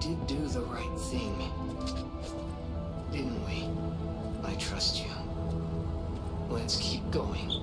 Did do the right thing. Didn't we? I trust you. Let's keep going.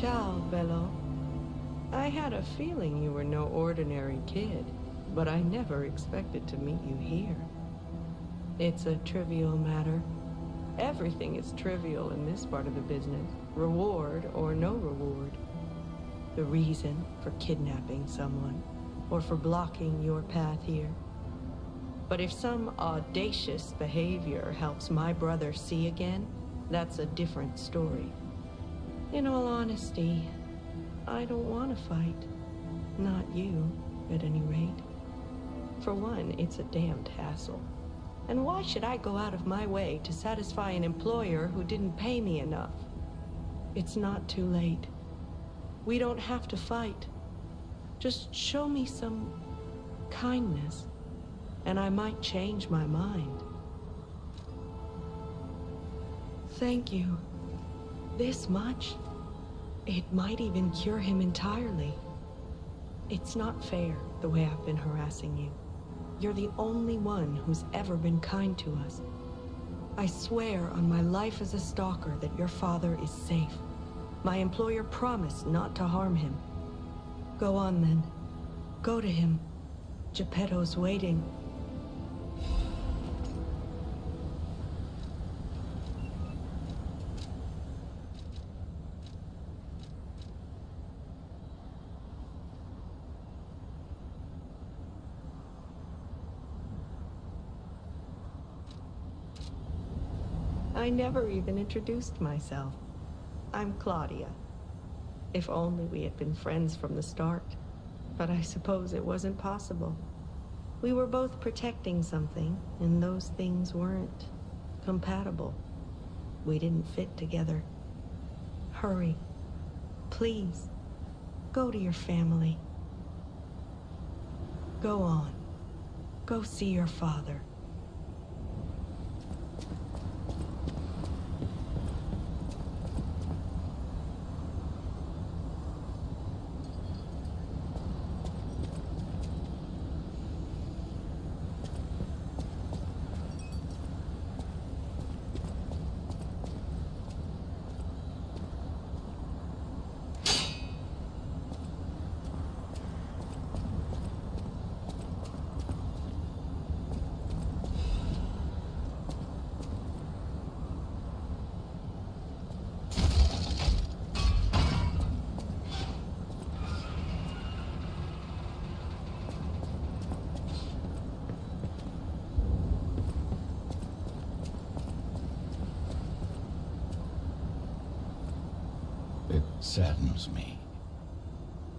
Ciao, Bello. I had a feeling you were no ordinary kid, but I never expected to meet you here. It's a trivial matter. Everything is trivial in this part of the business, reward or no reward. The reason for kidnapping someone, or for blocking your path here. But if some audacious behavior helps my brother see again, that's a different story. In all honesty, I don't want to fight. Not you, at any rate. For one, it's a damned hassle. And why should I go out of my way to satisfy an employer who didn't pay me enough? It's not too late. We don't have to fight. Just show me some kindness, and I might change my mind. Thank you. This much? It might even cure him entirely. It's not fair, the way I've been harassing you. You're the only one who's ever been kind to us. I swear on my life as a stalker that your father is safe. My employer promised not to harm him. Go on then. Go to him. Geppetto's waiting. I never even introduced myself. I'm Claudia. If only we had been friends from the start. But I suppose it wasn't possible. We were both protecting something, and those things weren't compatible. We didn't fit together. Hurry. Please. Go to your family. Go on. Go see your father. It saddens me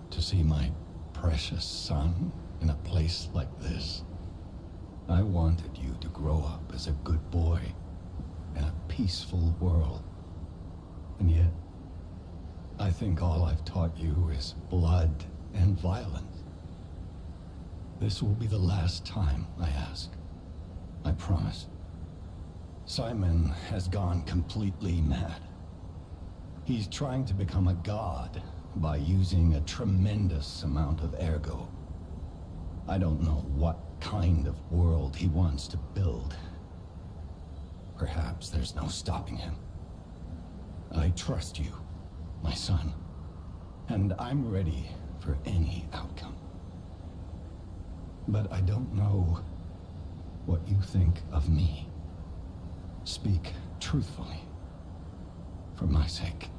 to see my precious son in a place like this. I wanted you to grow up as a good boy in a peaceful world. And yet, I think all I've taught you is blood and violence. This will be the last time I ask. I promise. Simon has gone completely mad. He's trying to become a god by using a tremendous amount of ergo. I don't know what kind of world he wants to build. Perhaps there's no stopping him. I trust you, my son, and I'm ready for any outcome. But I don't know what you think of me. Speak truthfully, for my sake.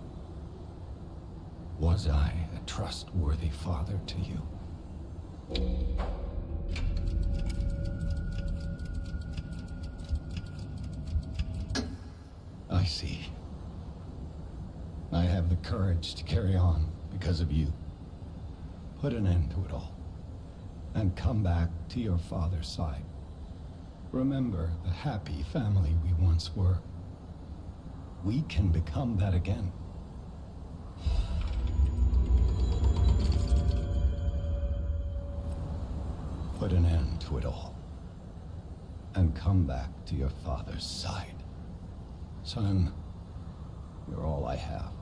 Was I a trustworthy father to you? I see. I have the courage to carry on because of you. Put an end to it all. And come back to your father's side. Remember the happy family we once were. We can become that again. Put an end to it all. And come back to your father's side. Son, you're all I have.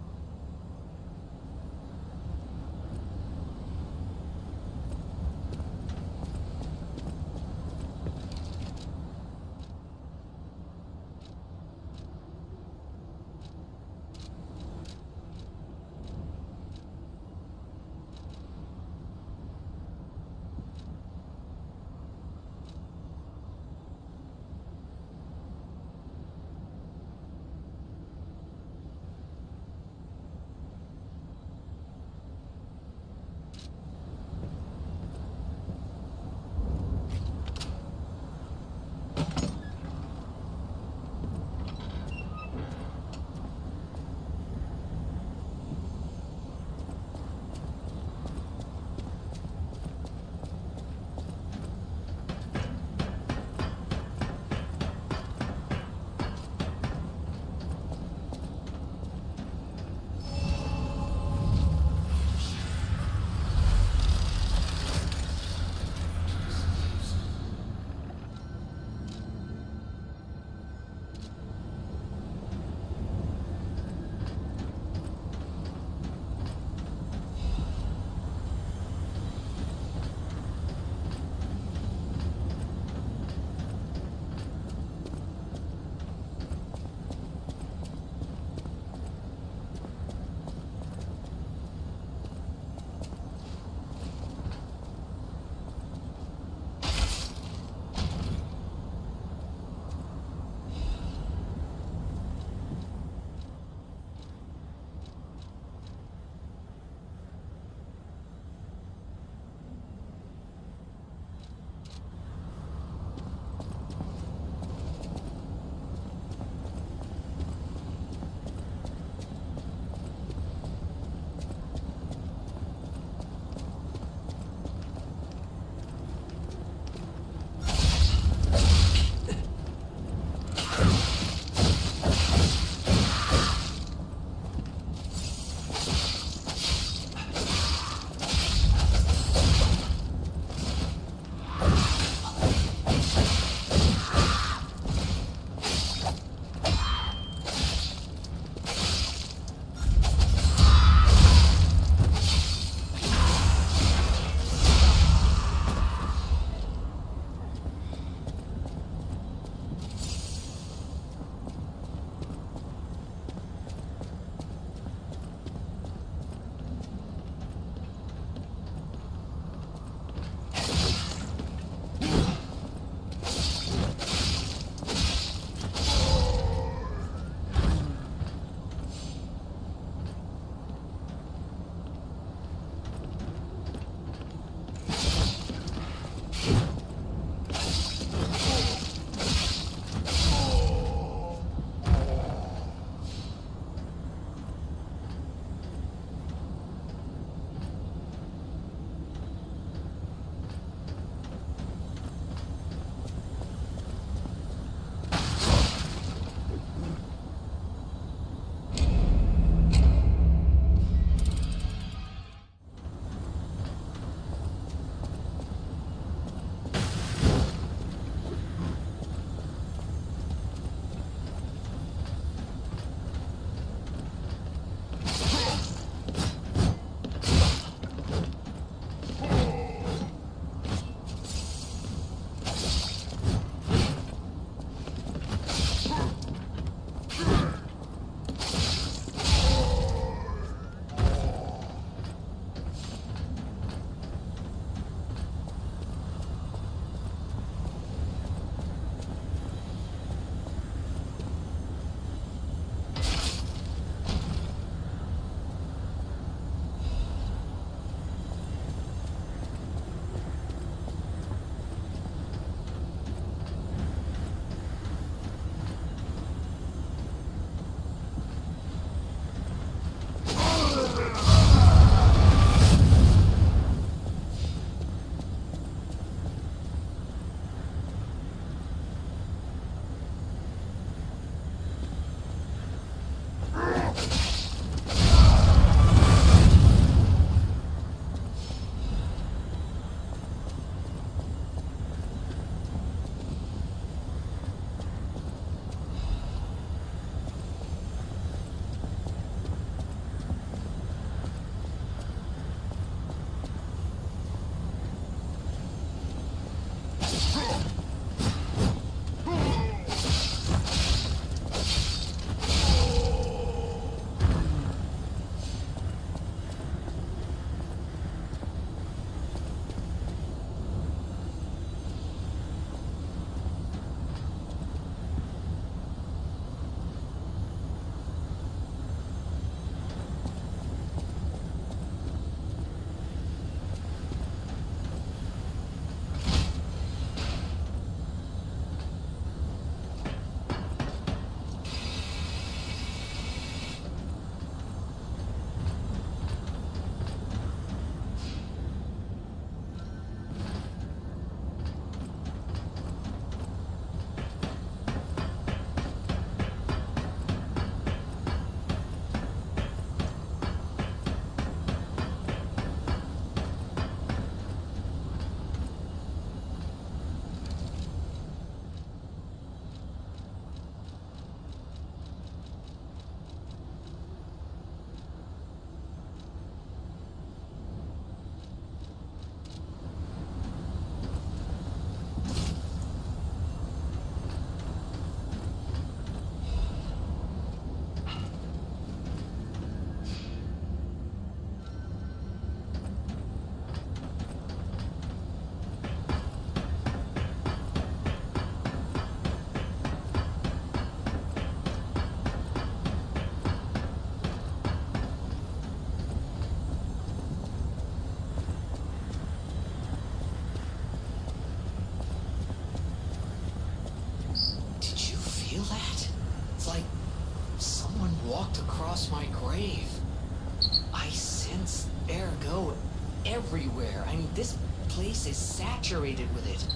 Place is saturated with it.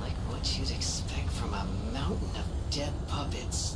Like what you'd expect from a mountain of dead puppets.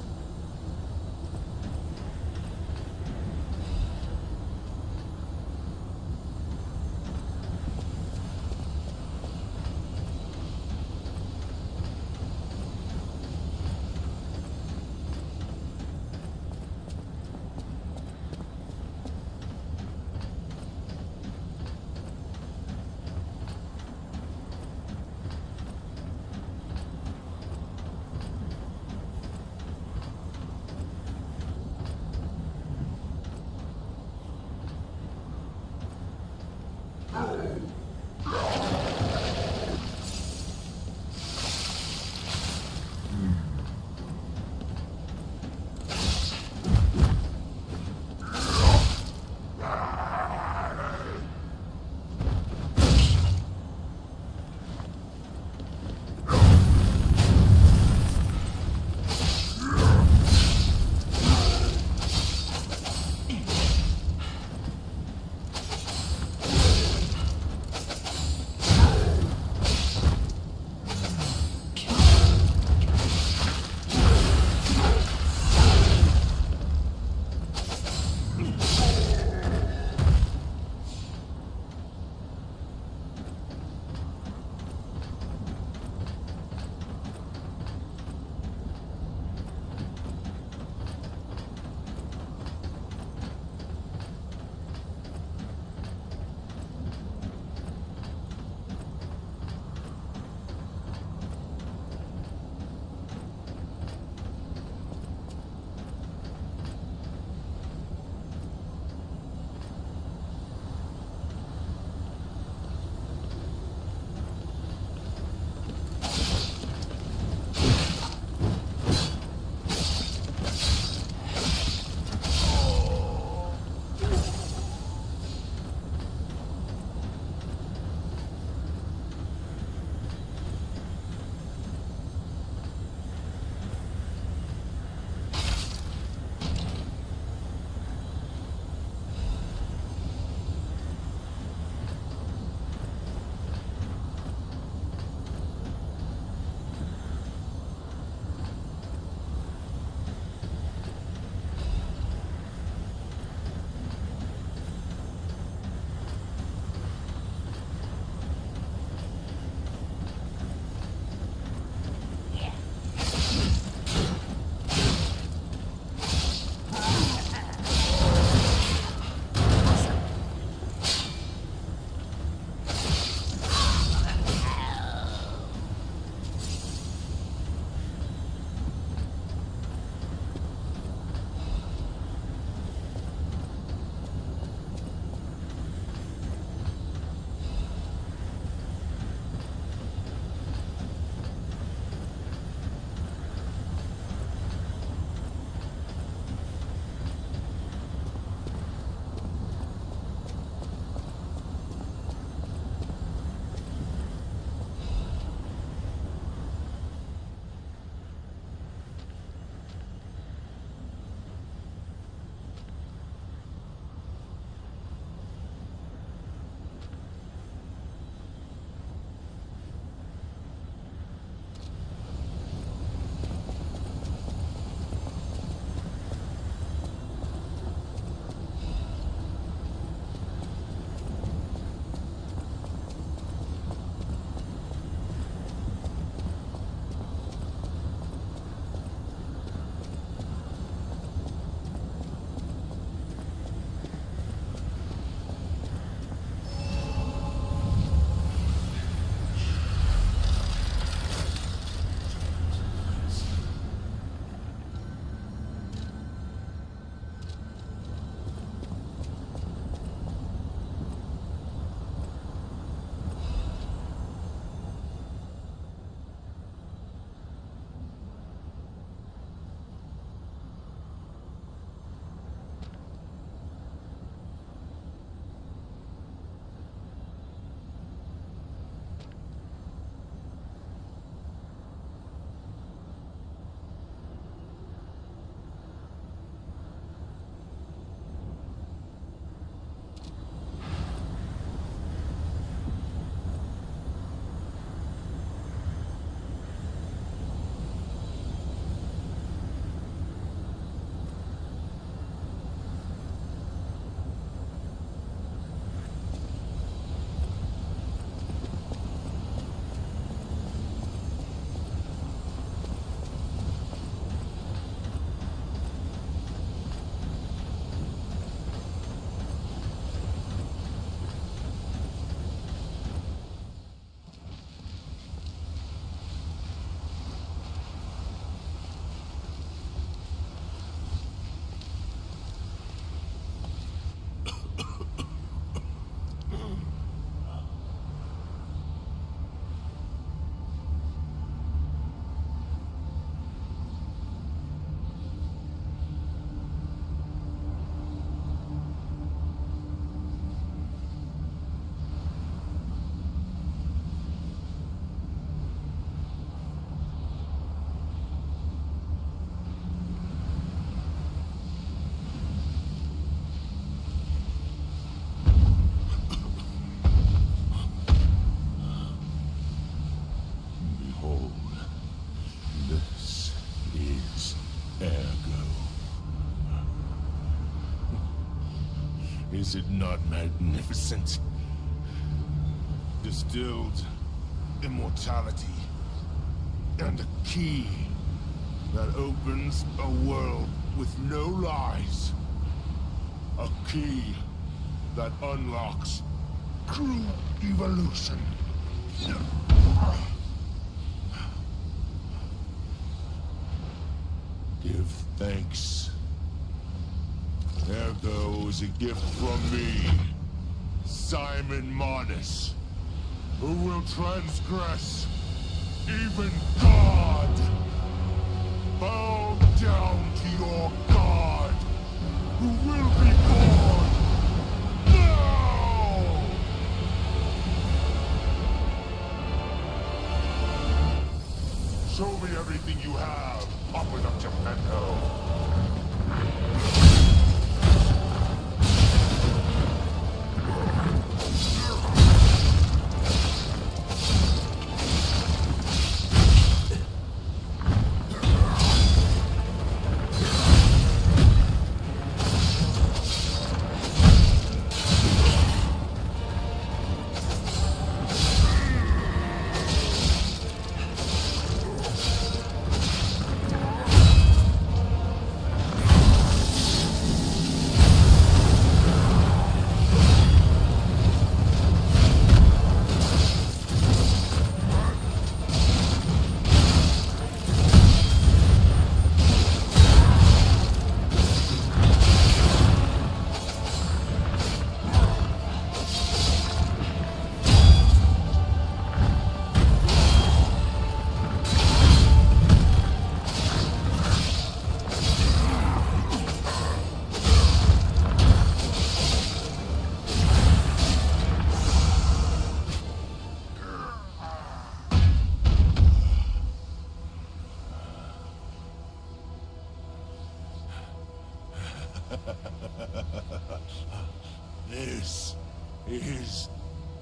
Is it not magnificent? Distilled immortality and a key that opens a world with no lies. A key that unlocks true evolution. Give thanks. There goes a gift from me, Simon Manus, who will transgress even God. Bow down to your God, who will be born now! Show me everything you have. Open up Geppetto.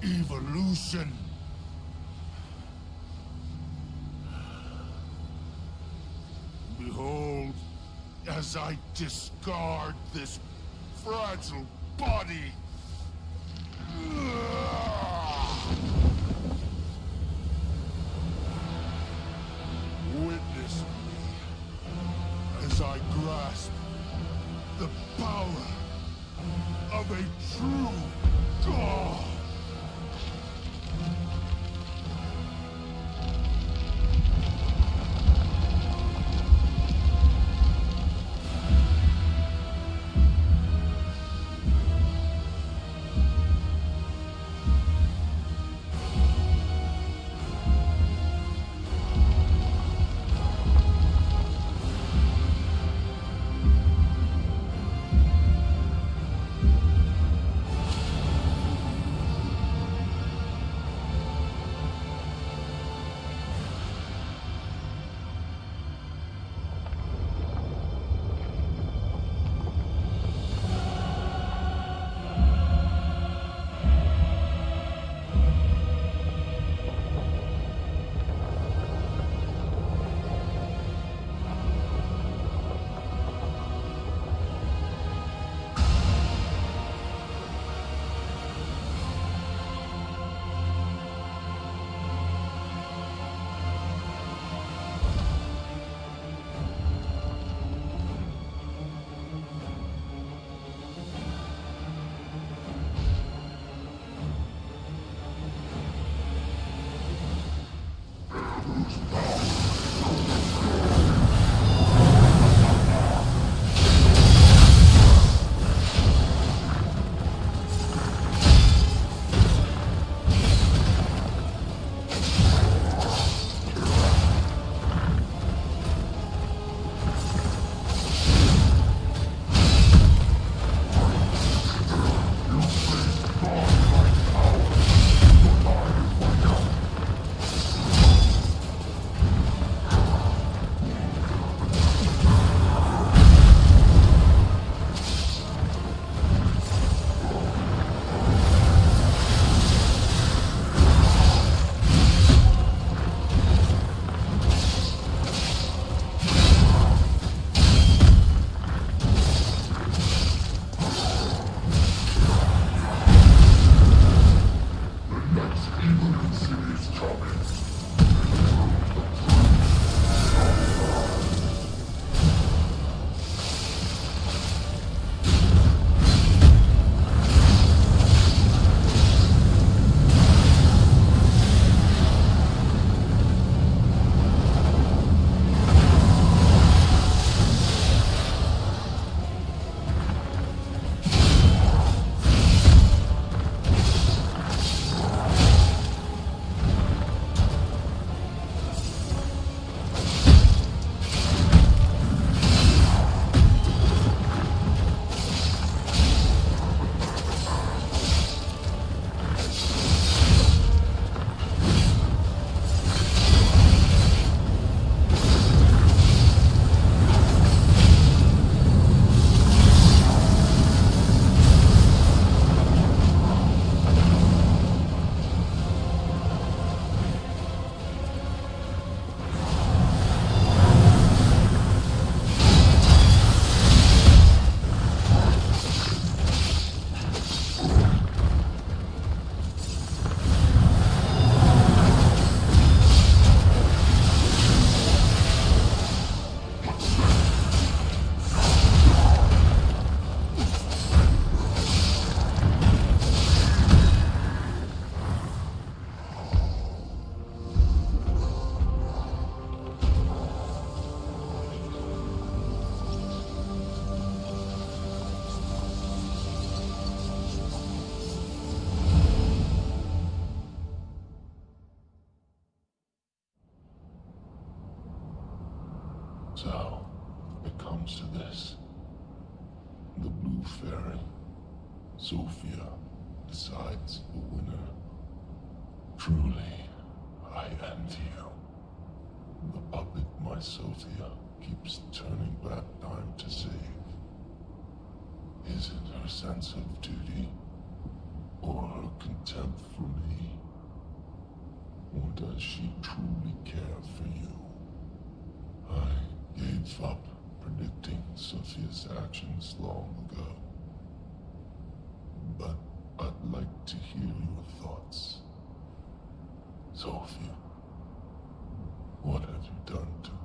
Evolution. Behold, as I discard this fragile body. Comes to this, the Blue Fairy, Sophia, decides the winner. Truly, I envy you. The puppet my Sophia keeps turning back time to save. Is it her sense of duty? Or her contempt for me? Or does she truly care for you? I gave up predicting Sophia's actions long ago. But I'd like to hear your thoughts. Sophia, what have you done to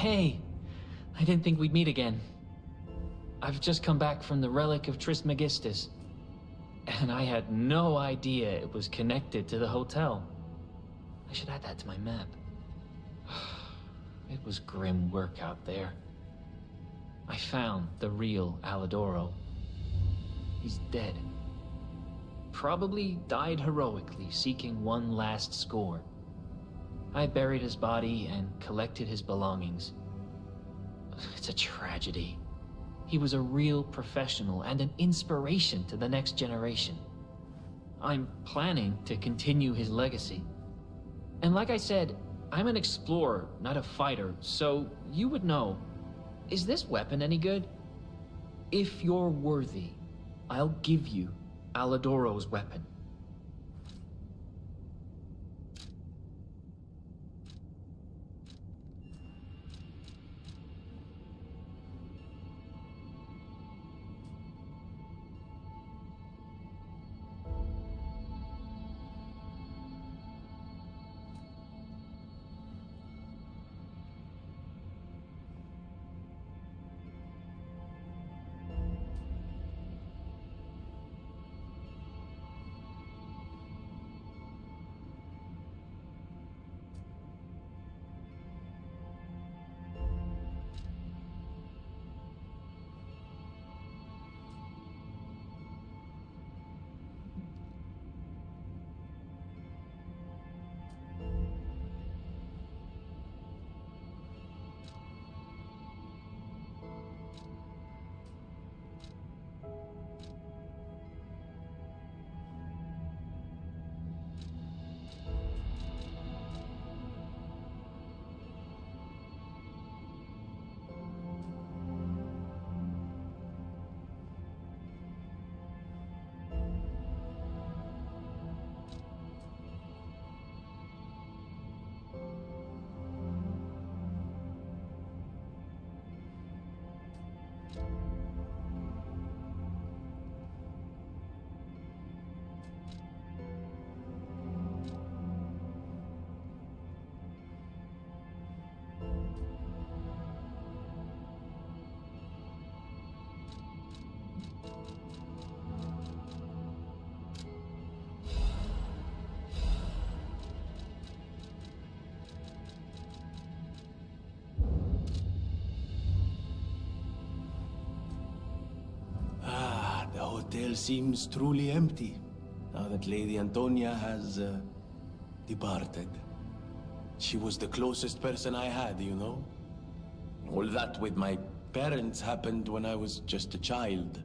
Hey, I didn't think we'd meet again. I've just come back from the relic of Trismegistus, and I had no idea it was connected to the hotel. I should add that to my map. It was grim work out there. I found the real Alidoro. He's dead. Probably died heroically, seeking one last score. I buried his body and collected his belongings. It's a tragedy. He was a real professional and an inspiration to the next generation. I'm planning to continue his legacy. And like I said, I'm an explorer, not a fighter, so you would know. Is this weapon any good? If you're worthy, I'll give you Alidoro's weapon. Hotel seems truly empty now that Lady Antonia has uh, departed. She was the closest person I had, you know? All that with my parents happened when I was just a child.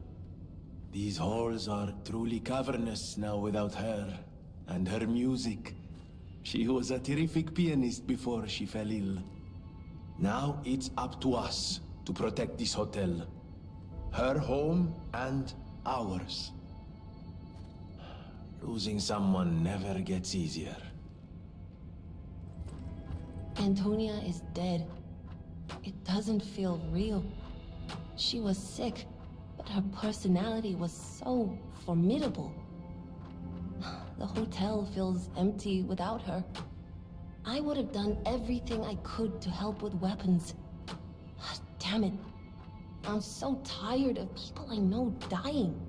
These halls are truly cavernous now without her. And her music. She was a terrific pianist before she fell ill. Now it's up to us to protect this hotel. Her home and ours. Losing someone never gets easier. Antonia is dead. It doesn't feel real. She was sick, but her personality was so formidable. The hotel feels empty without her. I would have done everything I could to help with weapons. Damn it. I'm so tired of people I know dying.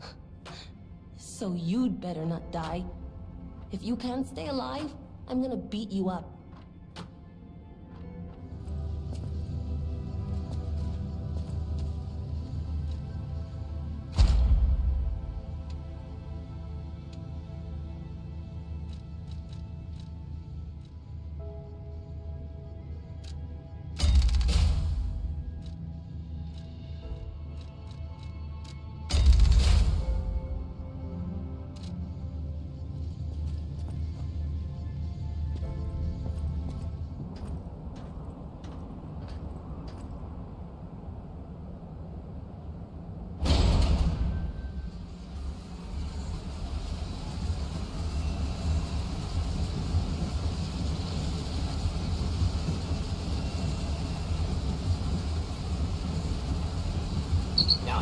So you'd better not die. If you can't stay alive, I'm gonna beat you up.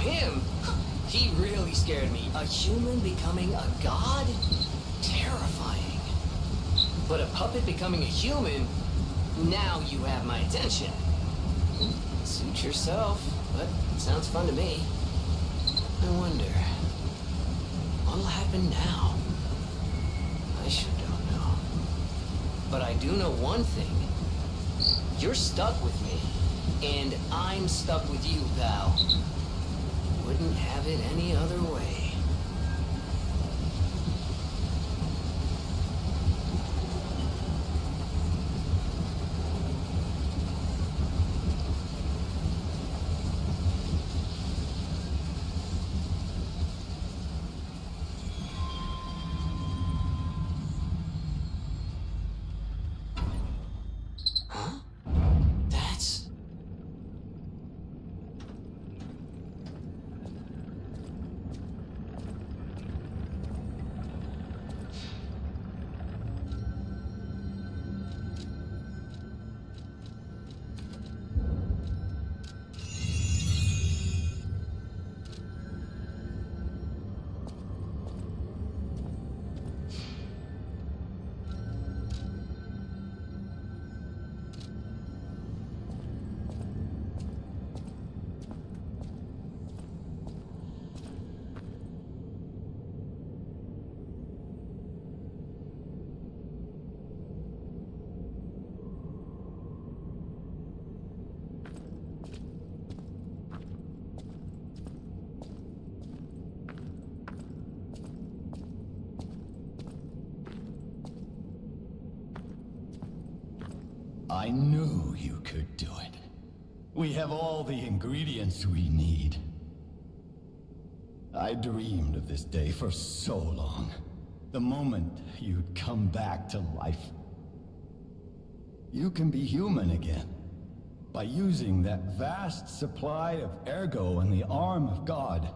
Him, he really scared me. A human becoming a god? Terrifying. But a puppet becoming a human? Now you have my attention. Suit yourself, but sounds fun to me. I wonder, what'll happen now? I sure don't know. But I do know one thing. You're stuck with me, and I'm stuck with you, pal. Wouldn't have it any other way. I knew you could do it. We have all the ingredients we need. I dreamed of this day for so long. The moment you'd come back to life. You can be human again. By using that vast supply of ergo in the arm of God.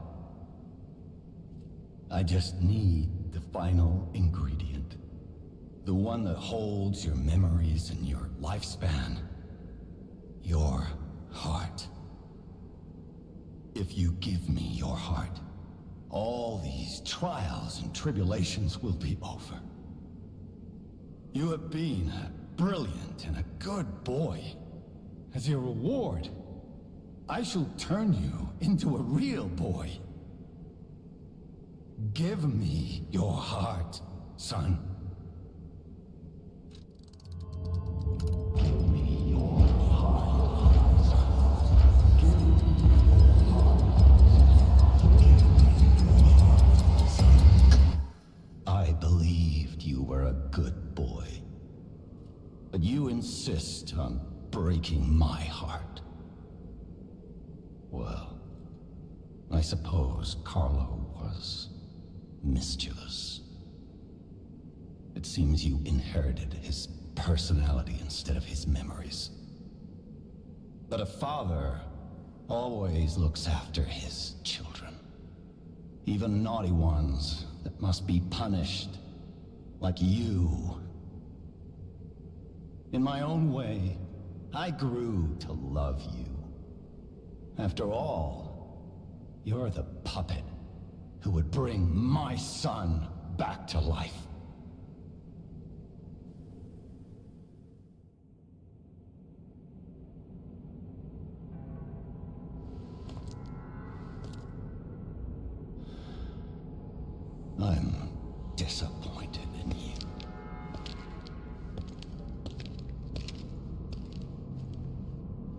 I just need the final ingredient. The one that holds your memories and your lifespan. Your heart. If you give me your heart, all these trials and tribulations will be over. You have been a brilliant and a good boy. As your reward, I shall turn you into a real boy. Give me your heart, son. Insist on breaking my heart. Well, I suppose Carlo was mischievous. It seems you inherited his personality instead of his memories. But a father always looks after his children. Even naughty ones that must be punished, like you. In my own way, I grew to love you. After all, you're the puppet who would bring my son back to life. I'm disappointed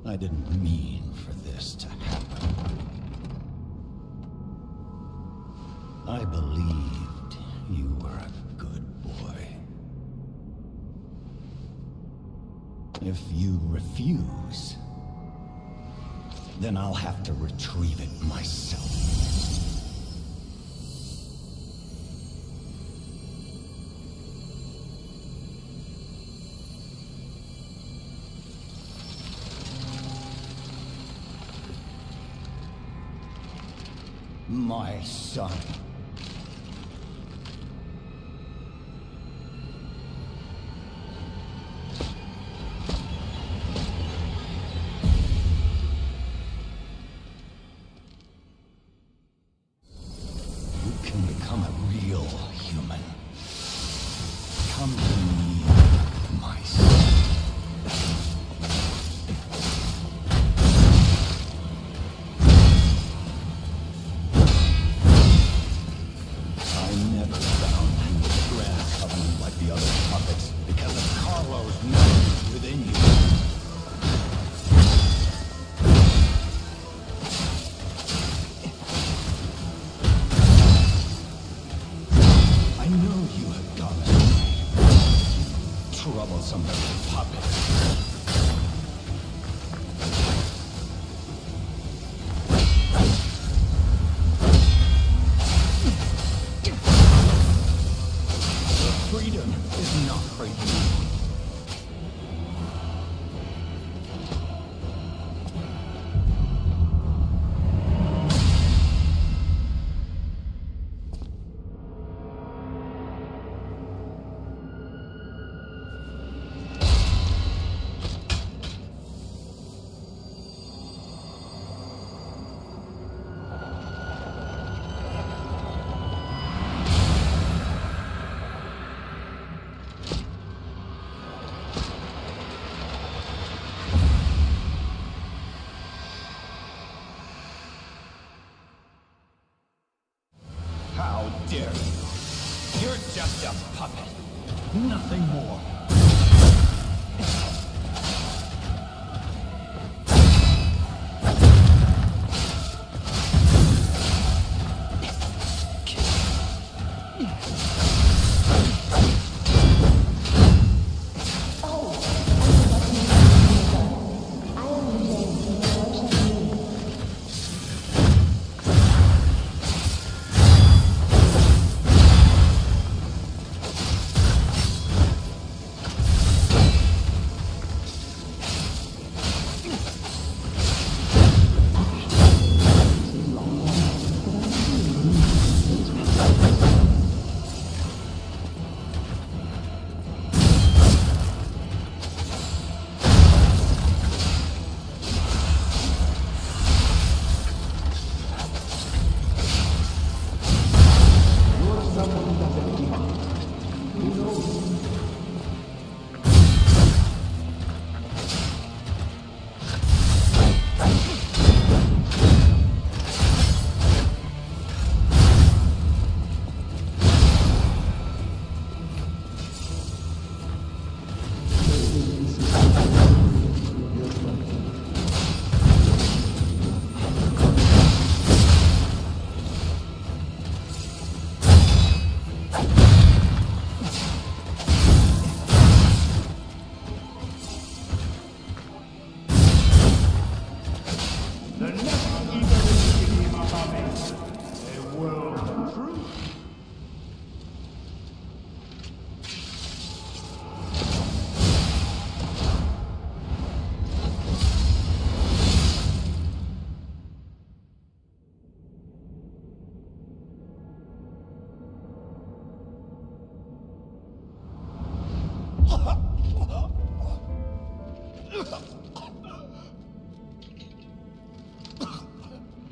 I didn't mean for this to happen. I believed you were a good boy. If you refuse, then I'll have to retrieve it myself. My son.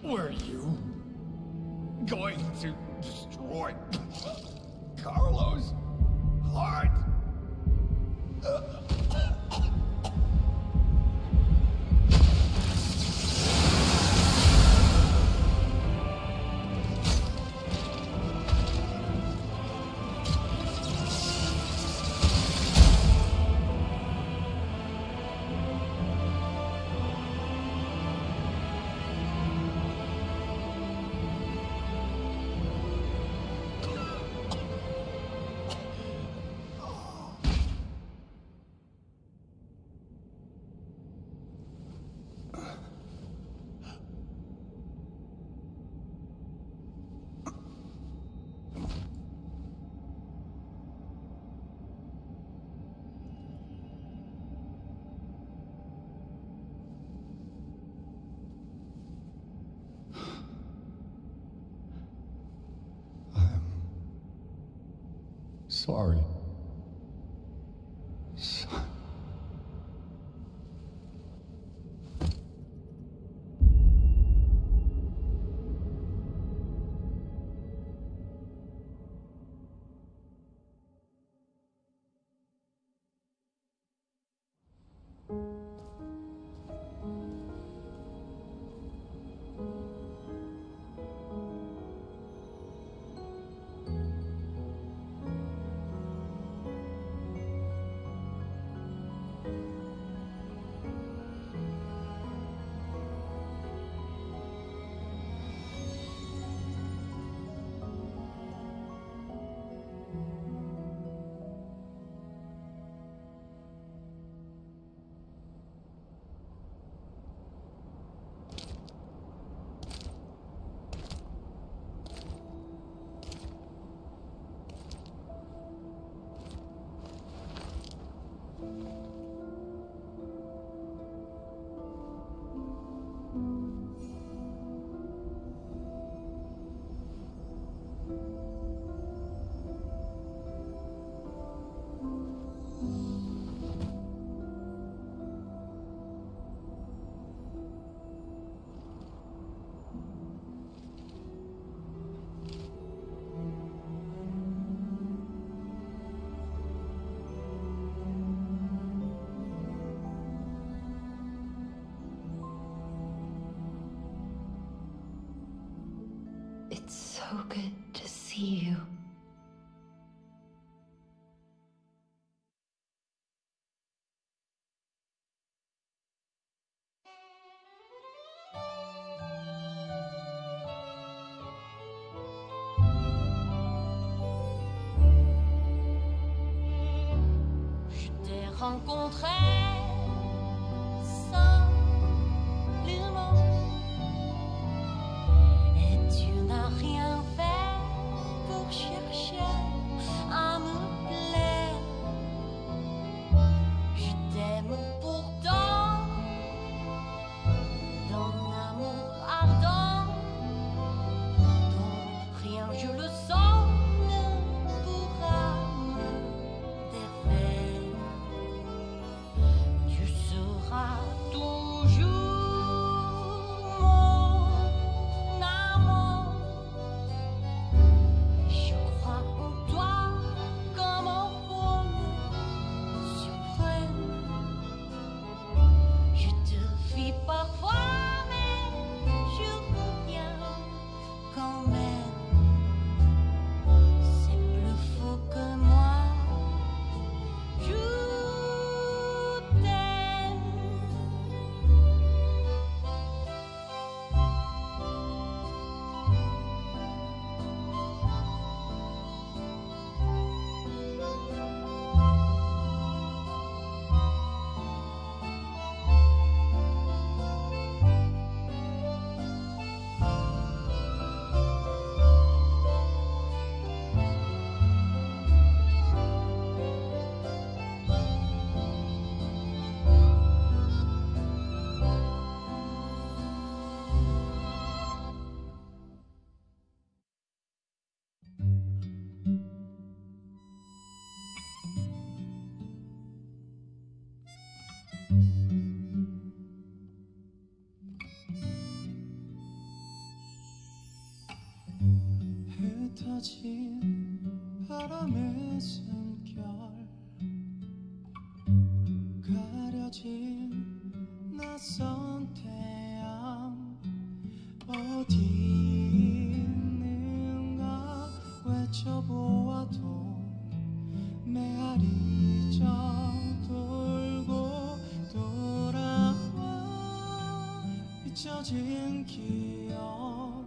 Were you going to destroy Carlo's heart? I'm 흩어진 바람의 숨결. 가려진 낯선 태양. 어디 있는가? 외쳐보아도 메아리 저돌고 돌아와 잊혀진 기억.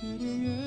그리움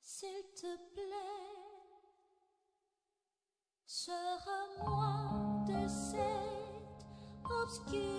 S'il te plaît, sera moi de cette obscurité.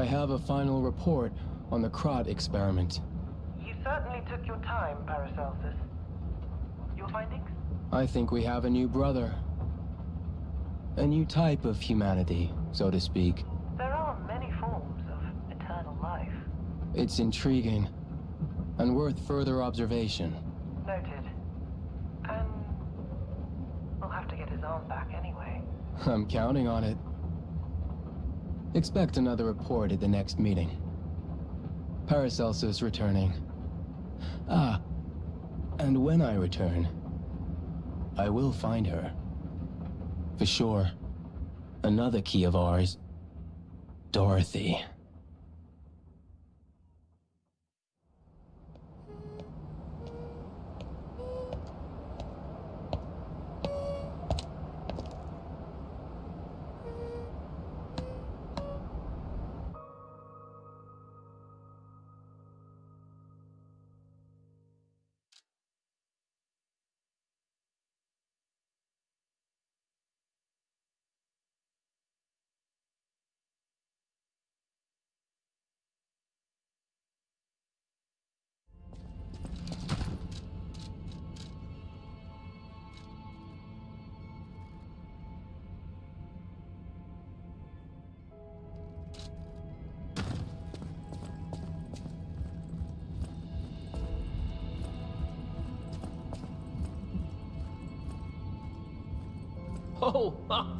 I have a final report on the Krat experiment. You certainly took your time, Paracelsus. Your findings? I think we have a new brother. A new type of humanity, so to speak. There are many forms of eternal life. It's intriguing and worth further observation. Noted. And we'll have to get his arm back anyway. I'm counting on it. Expect another report at the next meeting. Paracelsus returning. Ah, and when I return, I will find her. For sure. Another key of ours. Dorothy.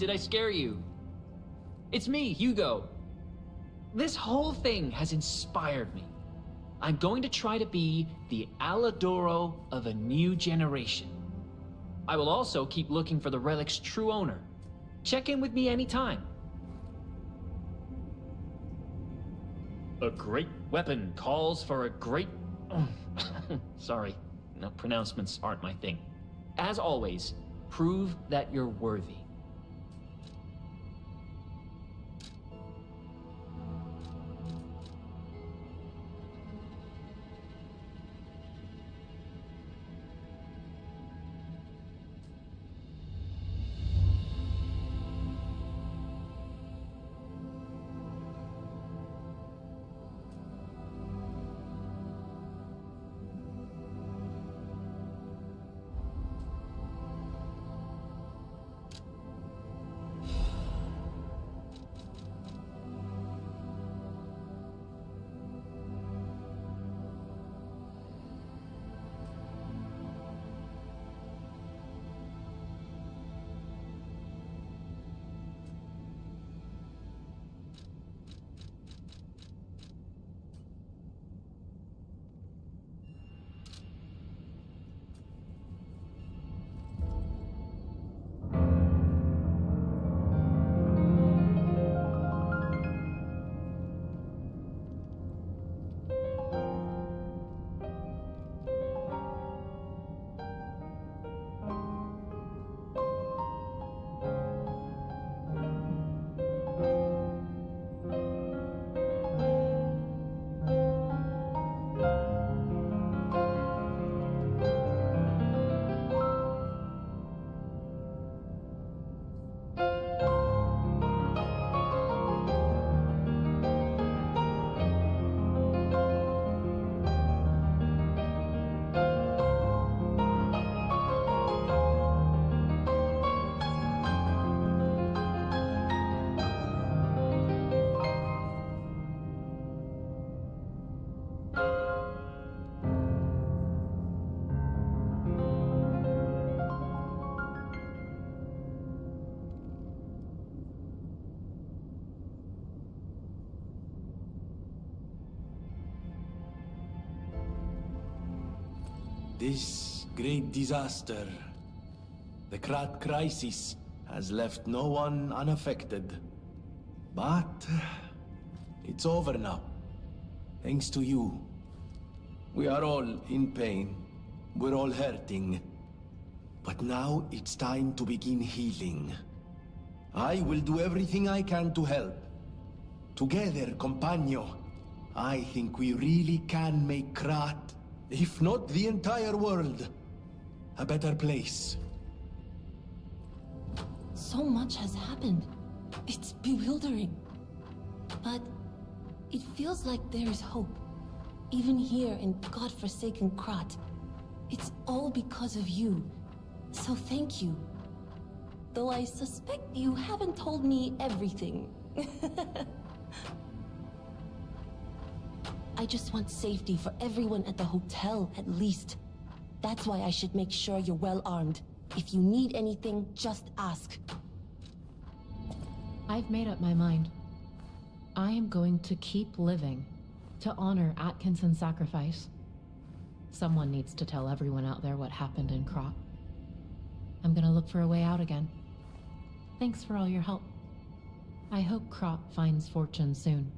Did I scare you? It's me, Hugo. This whole thing has inspired me. I'm going to try to be the Alidoro of a new generation. I will also keep looking for the relic's true owner. Check in with me anytime. A great weapon calls for a great. Sorry, no pronouncements aren't my thing. As always, prove that you're worthy. This great disaster, the Krat crisis, has left no one unaffected. But it's over now. Thanks to you. We are all in pain. We're all hurting. But now it's time to begin healing. I will do everything I can to help. Together, compagno, I think we really can make Krat, if not the entire world, a better place. So much has happened. It's bewildering. But It feels like there's hope. Even here in godforsaken Krat. It's all because of you. So thank you. Though I suspect you haven't told me everything. I just want safety for everyone at the hotel, at least. That's why I should make sure you're well armed. If you need anything, just ask. I've made up my mind. I am going to keep living to honor Atkinson's sacrifice. Someone needs to tell everyone out there what happened in Krat. I'm gonna look for a way out again. Thanks for all your help. I hope Krat finds fortune soon.